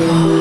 Oh.